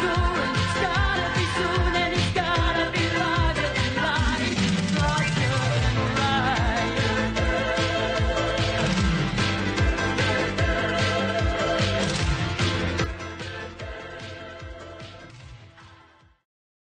true